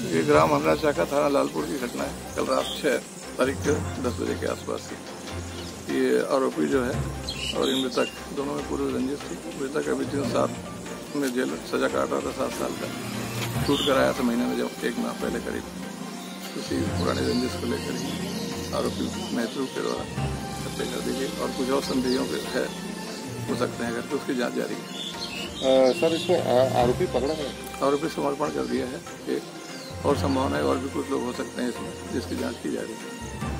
ये ग्राम हमरा चाका थाना लालपुर की घटना है। कल रात छः तारीख के दस बजे के आसपास की ये आरोपी जो है और ये मृतक दोनों में पूर्व रंजिश थी। मृतक अभी तीन साल में जेल सजा काट रहा था सात साल का। छूट कर आया था महीने में जब एक माह पहले करीब। किसी पुराने रंजिश को लेकर ही आरोपी महत्रू के द्वारा हत्या कर दी गई और कुछ और संदेहों के है। हो सकते हैं अगर तो उसकी जाँच जारी है। सर इसमें आरोपी पकड़ा है आरोपी समर्पण कर दिया है। कि और संभावना और भी कुछ लोग हो सकते हैं इसमें, जिसकी जाँच की जा रही है।